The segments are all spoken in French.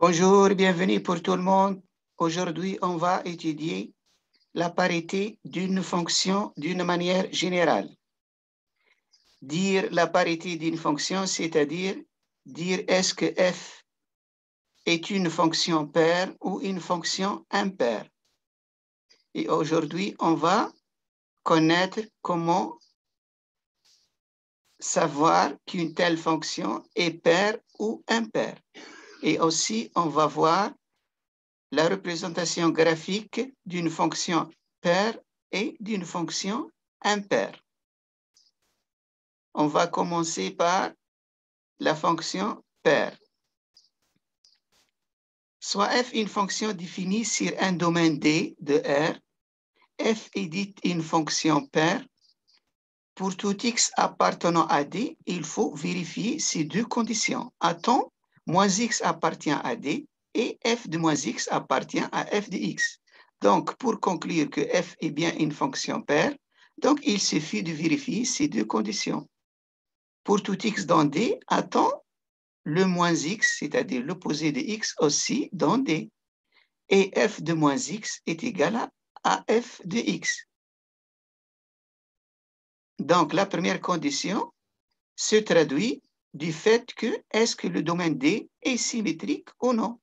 Bonjour, bienvenue pour tout le monde. Aujourd'hui, on va étudier la parité d'une fonction d'une manière générale. Dire la parité d'une fonction, c'est-à-dire dire est-ce que f est une fonction paire ou une fonction impaire. Et aujourd'hui, on va connaître comment savoir qu'une telle fonction est paire ou impaire. Et aussi, on va voir la représentation graphique d'une fonction paire et d'une fonction impaire. On va commencer par la fonction paire. Soit f une fonction définie sur un domaine D de R, f est dite une fonction paire. Pour tout x appartenant à D, il faut vérifier ces deux conditions. A-t-on moins x appartient à D et f de moins x appartient à f de x. Donc, pour conclure que f est bien une fonction paire, donc il suffit de vérifier ces deux conditions. Pour tout x dans D, attend le moins x, c'est-à-dire l'opposé de x aussi dans D. Et f de moins x est égal à, à f de x. Donc, la première condition se traduit du fait que est-ce que le domaine D est symétrique ou non.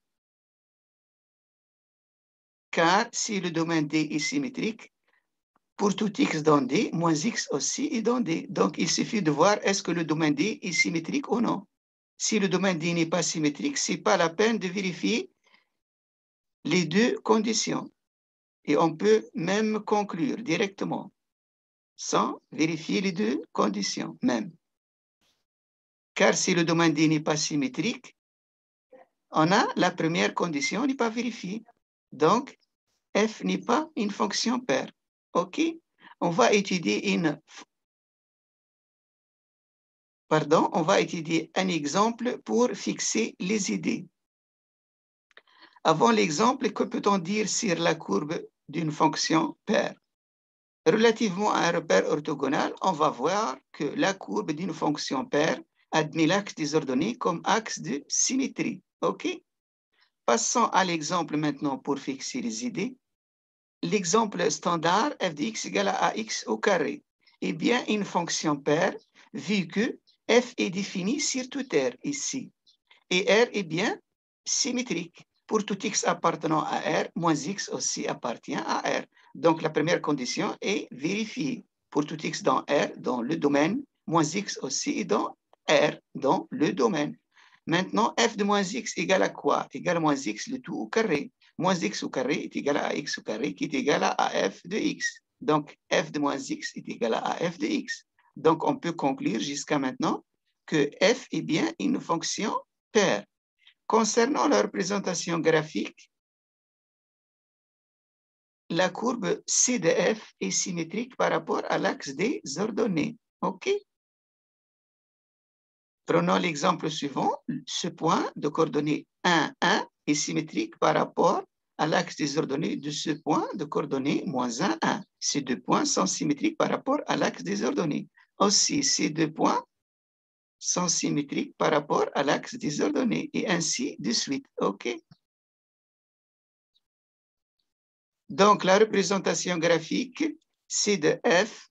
Car si le domaine D est symétrique, pour tout x dans D, moins x aussi est dans D. Donc, il suffit de voir est-ce que le domaine D est symétrique ou non. Si le domaine D n'est pas symétrique, ce n'est pas la peine de vérifier les deux conditions. Et on peut même conclure directement sans vérifier les deux conditions même. Car si le domaine D n'est pas symétrique, on a la première condition n'est pas vérifiée. Donc, f n'est pas une fonction paire. OK? On va étudier une... Pardon, on va étudier un exemple pour fixer les idées. Avant l'exemple, que peut-on dire sur la courbe d'une fonction paire? Relativement à un repère orthogonal, on va voir que la courbe d'une fonction paire admet l'axe des ordonnées comme axe de symétrie. OK? Passons à l'exemple maintenant pour fixer les idées. L'exemple standard f de x égale à ax au carré est bien une fonction paire vu que f est définie sur tout R ici. Et R est bien symétrique. Pour tout x appartenant à R, moins x aussi appartient à R. Donc la première condition est vérifiée. Pour tout x dans R, dans le domaine, moins x aussi est dans R dans le domaine. Maintenant, f de moins x égale à quoi? Égale à moins x le tout au carré. Moins x au carré est égal à x au carré qui est égal à f de x. Donc, f de moins x est égal à f de x. Donc, on peut conclure jusqu'à maintenant que f est bien une fonction paire. Concernant la représentation graphique, la courbe C de f est symétrique par rapport à l'axe des ordonnées. OK? Prenons l'exemple suivant. Ce point de coordonnées 1, 1 est symétrique par rapport à l'axe des ordonnées de ce point de coordonnées moins 1, 1. Ces deux points sont symétriques par rapport à l'axe des ordonnées. Aussi, ces deux points sont symétriques par rapport à l'axe des ordonnées et ainsi de suite. OK? Donc, la représentation graphique, c'est de f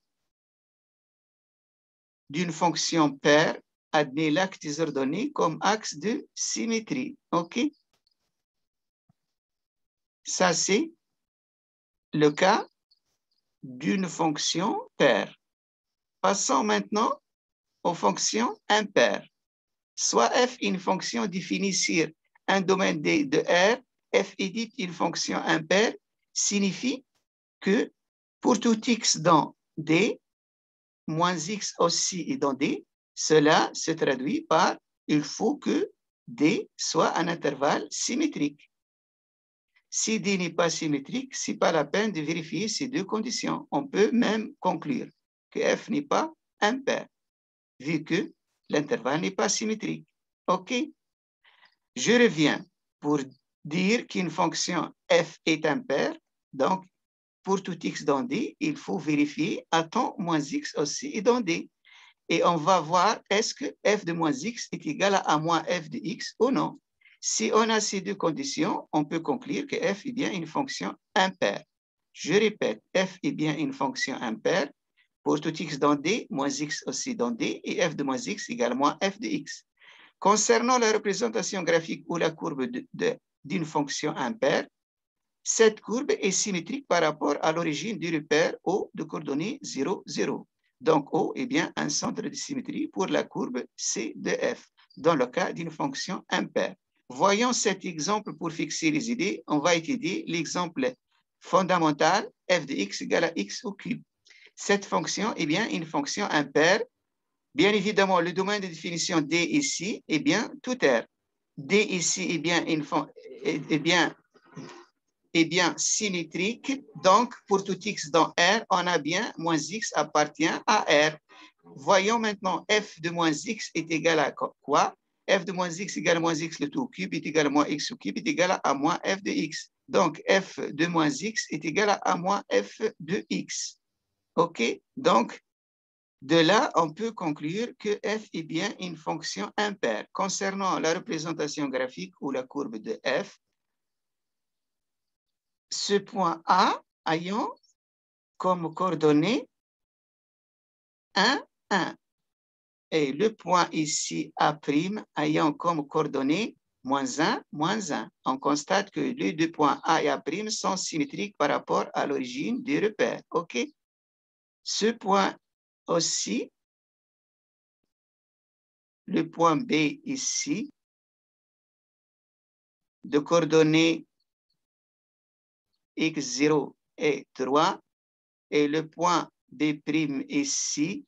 d'une fonction paire admet des ordonnées comme axe de symétrie. OK? Ça, c'est le cas d'une fonction paire. Passons maintenant aux fonctions impaires. Soit f une fonction définie sur un domaine D de R, f est une fonction impaire, signifie que pour tout x dans D, moins x aussi est dans D, cela se traduit par il faut que D soit un intervalle symétrique. Si D n'est pas symétrique, ce n'est pas la peine de vérifier ces deux conditions. On peut même conclure que F n'est pas impair, vu que l'intervalle n'est pas symétrique. OK? Je reviens pour dire qu'une fonction F est impair. Donc, pour tout x dans D, il faut vérifier à temps moins x aussi est dans D et on va voir est-ce que f de moins x est égal à moins f de x ou non? Si on a ces deux conditions, on peut conclure que f est bien une fonction impaire. Je répète, f est bien une fonction impaire pour tout x dans D, moins x aussi dans D, et f de moins x égale moins f de x. Concernant la représentation graphique ou la courbe d'une fonction impaire, cette courbe est symétrique par rapport à l'origine du repère O de coordonnées 0, 0. Donc, O est bien un centre de symétrie pour la courbe C de f, dans le cas d'une fonction impaire. Voyons cet exemple pour fixer les idées. On va étudier l'exemple fondamental f de x égale à x au cube. Cette fonction est bien une fonction impaire. Bien évidemment, le domaine de définition D ici est bien tout R. D ici est bien, une, est bien, est bien symétrique. Donc, pour tout x dans R, on a bien moins x appartient à R. Voyons maintenant f de moins x est égal à quoi? f de moins x égale moins x le tout au cube est égal à moins x au cube est égal à moins f de x. Donc, f de moins x est égal à moins f de x. OK? Donc, de là, on peut conclure que f est bien une fonction impaire. Concernant la représentation graphique ou la courbe de f, ce point A ayant comme coordonnée 1, 1. Et le point ici A' ayant comme coordonnée moins 1, moins 1. On constate que les deux points A et A' sont symétriques par rapport à l'origine du repère. OK? Ce point aussi, le point B ici, de coordonnées x0 et 3, et le point B' ici,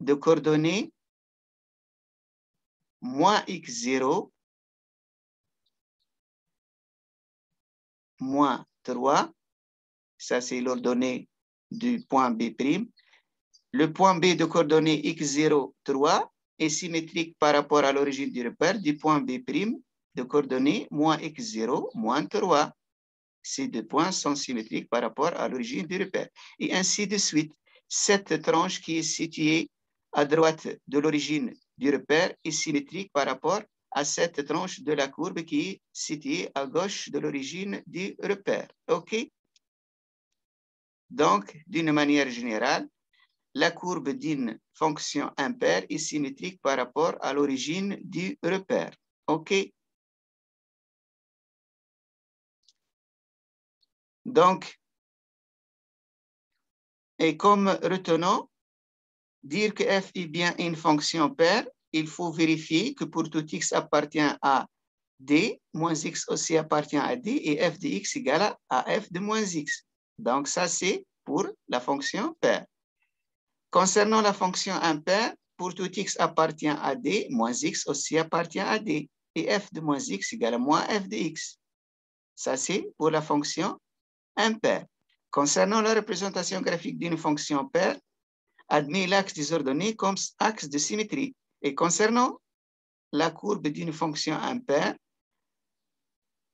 de coordonnées moins x0, moins 3, ça, c'est l'ordonnée du point B'. Le point B de coordonnée x0, 3 est symétrique par rapport à l'origine du repère du point B' de coordonnée moins x0, moins 3. Ces deux points sont symétriques par rapport à l'origine du repère. Et ainsi de suite. Cette tranche qui est située à droite de l'origine du repère est symétrique par rapport à cette tranche de la courbe qui est située à gauche de l'origine du repère. OK? Donc, d'une manière générale, la courbe d'une fonction impaire est symétrique par rapport à l'origine du repère. OK? Donc, et comme retenons, dire que f est bien une fonction paire, il faut vérifier que pour tout x appartient à d, moins x aussi appartient à d, et f de x égale à f de moins x. Donc, ça, c'est pour la fonction paire. Concernant la fonction impaire, pour tout x appartient à d, moins x aussi appartient à d. Et f de moins x égale à moins f de x. Ça, c'est pour la fonction Concernant la représentation graphique d'une fonction paire, admet l'axe des ordonnées comme axe de symétrie. Et concernant la courbe d'une fonction impaire,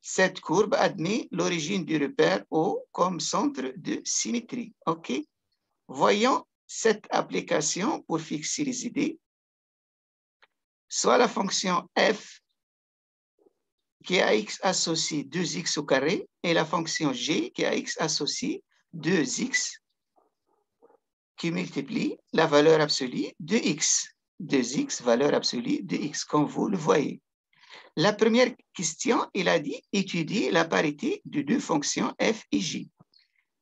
cette courbe admet l'origine du repère O comme centre de symétrie. OK? Voyons cette application pour fixer les idées. Soit la fonction f qui a x associé 2x au carré et la fonction g qui a x associé 2x qui multiplie la valeur absolue de x. 2x, valeur absolue de x, comme vous le voyez. La première question, il a dit étudier la parité de deux fonctions f et g.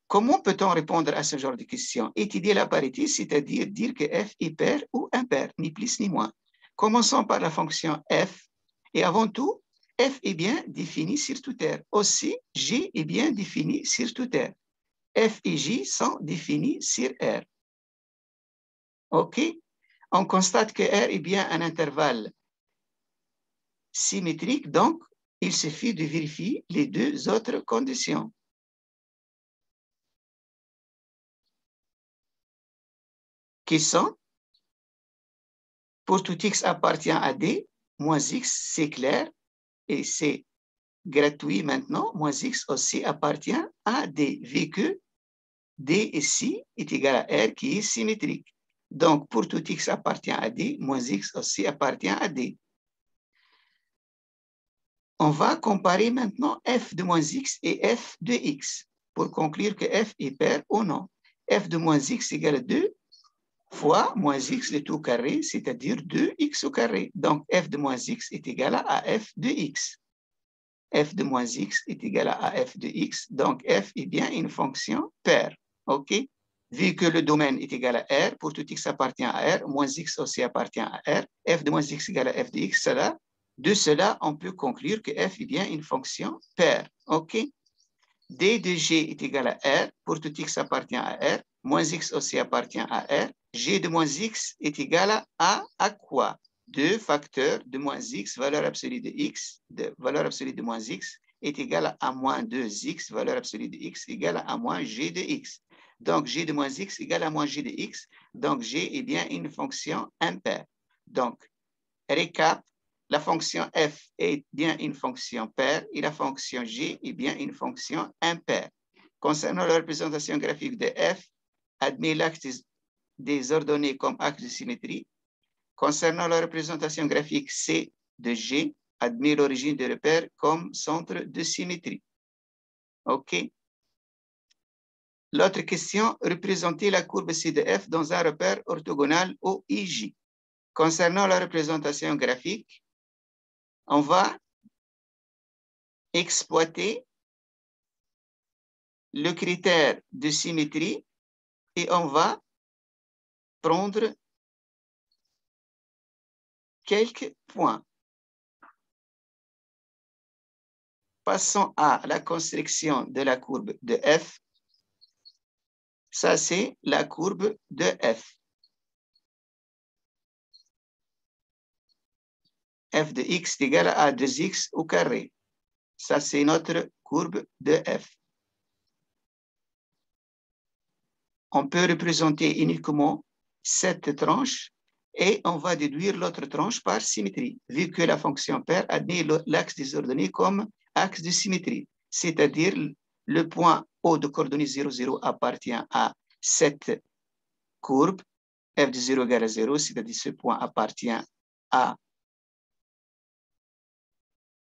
Comment peut-on répondre à ce genre de questions Étudier la parité, c'est-à-dire dire que f est pair ou impair, ni plus ni moins. Commençons par la fonction f. Et avant tout, f est bien défini sur tout R. Aussi, g est bien défini sur tout R. f et g sont définis sur R. OK? On constate que R est bien un intervalle symétrique, donc il suffit de vérifier les deux autres conditions. Qui sont, pour tout x appartient à D, moins x, c'est clair, et c'est gratuit maintenant, moins x aussi appartient à D, vu que D ici est égal à R qui est symétrique. Donc, pour tout x appartient à D, moins x aussi appartient à D. On va comparer maintenant f de moins x et f de x pour conclure que f est pair ou non. f de moins x égale 2 fois moins x le tout carré, c'est-à-dire 2x au carré. Donc, f de moins x est égal à f de x. f de moins x est égal à f de x. Donc, f est bien une fonction paire. OK? Vu que le domaine est égal à R, pour tout x appartient à R, moins x aussi appartient à R, f de moins x égale à f de x, cela, de cela, on peut conclure que f est bien une fonction paire. OK? d de g est égal à R, pour tout x appartient à R, moins x aussi appartient à R, g de moins x est égal à à quoi? 2 facteurs de moins x, valeur absolue de x, valeur absolue de moins x, est égal à moins 2x, valeur absolue de x, égale à moins g de x. Donc, g de moins x égale à moins g de x. Donc, g est bien une fonction impaire. Donc, récap, la fonction f est bien une fonction paire et la fonction g est bien une fonction impaire. Concernant la représentation graphique de f, admet l'axe des ordonnées comme axe de symétrie. Concernant la représentation graphique c de g, admet l'origine de repère comme centre de symétrie. OK? L'autre question, représenter la courbe C de F dans un repère orthogonal OIJ. Concernant la représentation graphique, on va exploiter le critère de symétrie et on va prendre quelques points. Passons à la construction de la courbe de F. Ça, c'est la courbe de F. f de x est égal à 2x au carré. Ça, c'est notre courbe de f. On peut représenter uniquement cette tranche et on va déduire l'autre tranche par symétrie, vu que la fonction paire admet l'axe des ordonnées comme axe de symétrie, c'est-à-dire le point O de coordonnées 0, 0 appartient à cette courbe, f de 0 égale à 0, c'est-à-dire ce point appartient à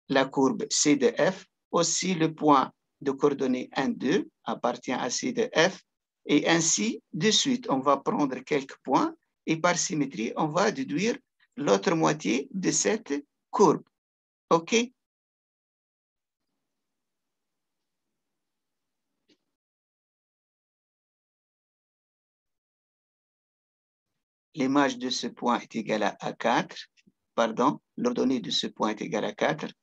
la courbe C de F. Aussi, le point de coordonnées 1, 2 appartient à C de F. Et ainsi de suite, on va prendre quelques points et par symétrie, on va déduire l'autre moitié de cette courbe. OK? L'image de ce point est égale à 4. Pardon, l'ordonnée de ce point est égale à 4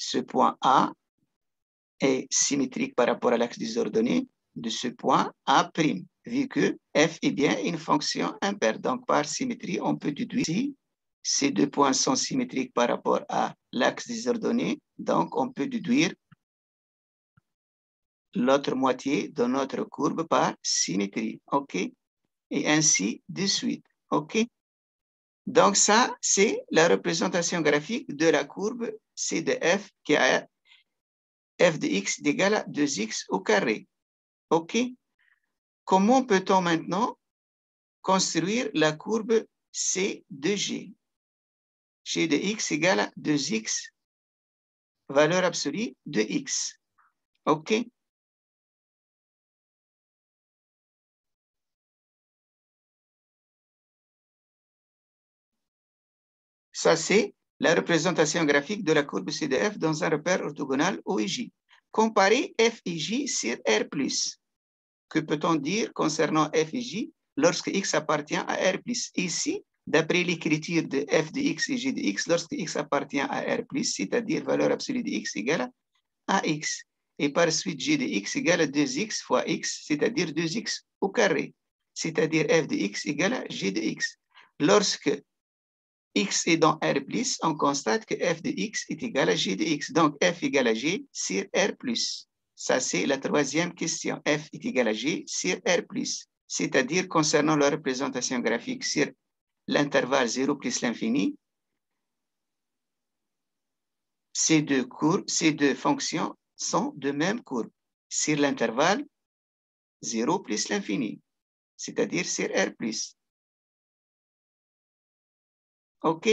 ce point A est symétrique par rapport à l'axe des ordonnées de ce point A', vu que f est bien une fonction impaire. Donc, par symétrie, on peut déduire si ces deux points sont symétriques par rapport à l'axe des ordonnées, donc on peut déduire l'autre moitié de notre courbe par symétrie, OK? Et ainsi de suite, OK? Donc ça, c'est la représentation graphique de la courbe C de f qui a f de x égale à 2x au carré. OK? Comment peut-on maintenant construire la courbe C de G? G de x égale à 2x, valeur absolue de x. OK? Ça, c'est la représentation graphique de la courbe CDF dans un repère orthogonal OIJ. Comparer F et J sur R+. Que peut-on dire concernant F et J lorsque X appartient à R+. Ici, d'après l'écriture de F de X et J de X, lorsque X appartient à R+, c'est-à-dire valeur absolue de X égale à X. Et par suite, J de X égale à 2X fois X, c'est-à-dire 2X au carré. C'est-à-dire F de X égale à J de X. Lorsque x est dans R+, on constate que f de x est égal à g de x. Donc, f égale à g sur R+. Ça, c'est la troisième question. f est égal à g sur R+. C'est-à-dire, concernant la représentation graphique sur l'intervalle 0 plus l'infini, ces deux courbes, ces deux fonctions sont de même courbe sur l'intervalle 0 plus l'infini, c'est-à-dire sur R+. OK?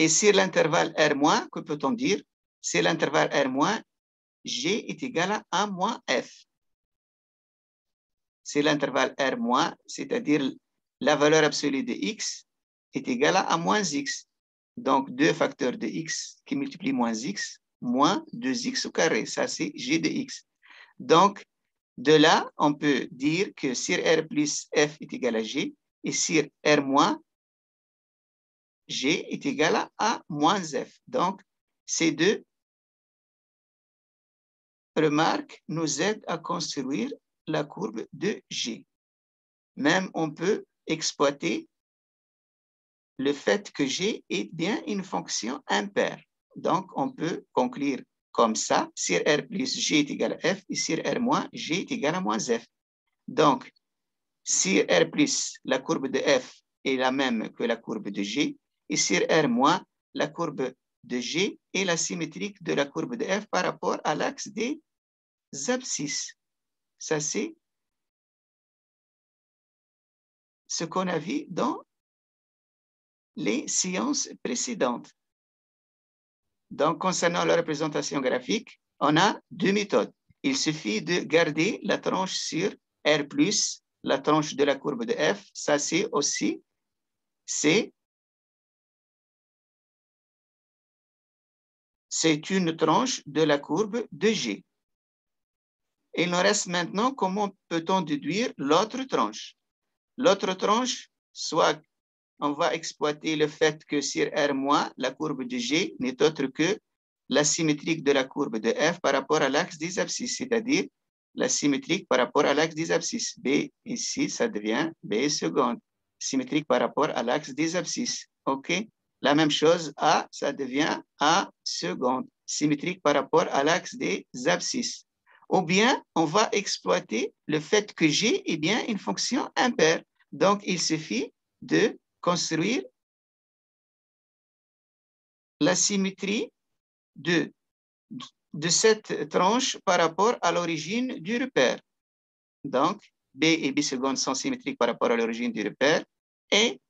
Et sur l'intervalle R-, que peut-on dire? C'est l'intervalle R-, G est égal à A moins F. C'est l'intervalle R-, c'est-à-dire la valeur absolue de X est égale à A moins X. Donc, deux facteurs de X qui multiplient moins X, moins 2X au carré. Ça, c'est G de X. Donc, de là, on peut dire que sur R plus F est égal à G et sur R moins, G est égal à A moins F. Donc, ces deux remarques nous aident à construire la courbe de G. Même on peut exploiter le fait que G est bien une fonction impaire. Donc, on peut conclure comme ça, sur R plus G est égal à F et sur R moins, G est égal à moins F. Donc, si R plus, la courbe de F est la même que la courbe de G, et sur R la courbe de G est la symétrique de la courbe de F par rapport à l'axe des abscisses. Ça, c'est ce qu'on a vu dans les séances précédentes. Donc, concernant la représentation graphique, on a deux méthodes. Il suffit de garder la tranche sur R+, la tranche de la courbe de F. Ça, c'est aussi, c'est c'est une tranche de la courbe de G. Il nous reste maintenant comment peut-on déduire l'autre tranche? L'autre tranche, soit on va exploiter le fait que sur R-, la courbe de G n'est autre que la symétrique de la courbe de F par rapport à l'axe des abscisses, c'est-à-dire la symétrique par rapport à l'axe des abscisses. B, ici, ça devient B seconde, symétrique par rapport à l'axe des abscisses. OK? La même chose, A, ça devient A seconde, symétrique par rapport à l'axe des abscisses. Ou bien, on va exploiter le fait que G est bien une fonction impaire. Donc, il suffit de construire la symétrie de, de cette tranche par rapport à l'origine du repère. Donc, B et B seconde sont symétriques par rapport à l'origine du repère et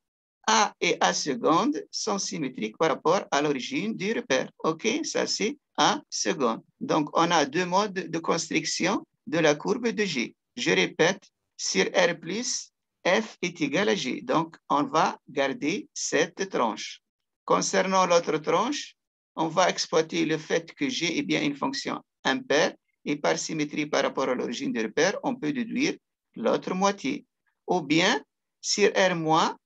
A et A seconde sont symétriques par rapport à l'origine du repère. OK, ça c'est A seconde. Donc, on a deux modes de construction de la courbe de G. Je répète, sur R+, f est égal à g. Donc, on va garder cette tranche. Concernant l'autre tranche, on va exploiter le fait que g est bien une fonction impaire et par symétrie par rapport à l'origine du repère, on peut déduire l'autre moitié. Ou bien, sur R-,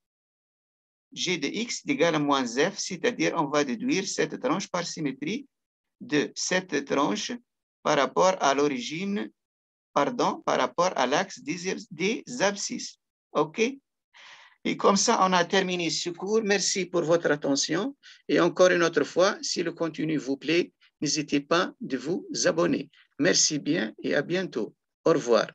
g de x égal à moins f, c'est-à-dire on va déduire cette tranche par symétrie de cette tranche par rapport à l'origine, pardon, par rapport à l'axe des, des abscisses. OK? Et comme ça, on a terminé ce cours. Merci pour votre attention. Et encore une autre fois, si le contenu vous plaît, n'hésitez pas de vous abonner. Merci bien et à bientôt. Au revoir.